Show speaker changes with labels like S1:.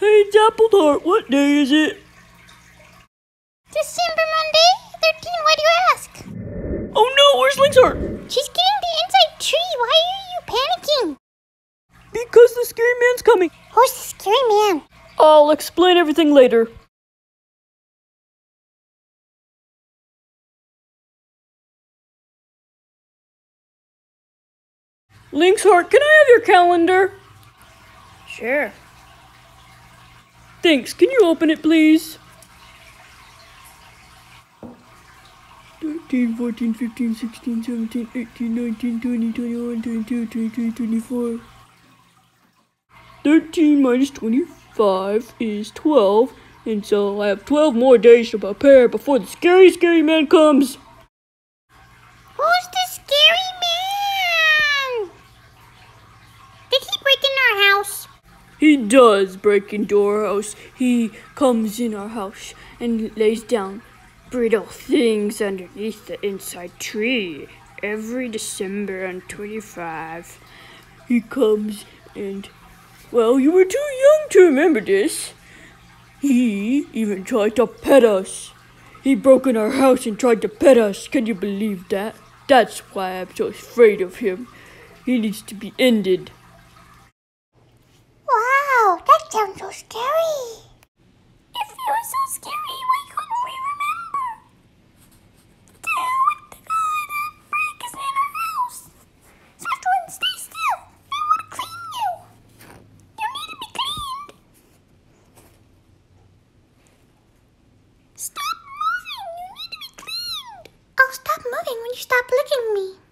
S1: Hey, it's Apple What day is it?
S2: December Monday, 13. Why do you ask?
S1: Oh no, where's Lynxheart?
S2: She's getting the inside tree. Why are you panicking?
S1: Because the scary man's coming.
S2: Who's the scary man?
S1: I'll explain everything later. Lynxheart, can I have your calendar? Sure. Thanks. Can you open it, please? 13, 14, 15, 16, 17, 18, 19, 20, 21, 22, 23, 24. 13 minus 25 is 12, and so I have 12 more days to prepare before the scary, scary man comes.
S2: Who's the scary man? Did he break in our house?
S1: He does break into our house. He comes in our house and lays down brittle things underneath the inside tree. Every December on 25, he comes and, well, you were too young to remember this. He even tried to pet us. He broke in our house and tried to pet us. Can you believe that? That's why I'm so afraid of him. He needs to be ended
S2: it sounds so scary. If it was so scary, why couldn't we remember? Down with the guy that break is in our house. Swiftwin, stay still. I want to clean you. You need to be cleaned. Stop moving. You need to be cleaned. I'll stop moving when you stop licking me.